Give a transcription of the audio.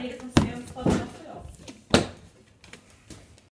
família com ciúmes, quando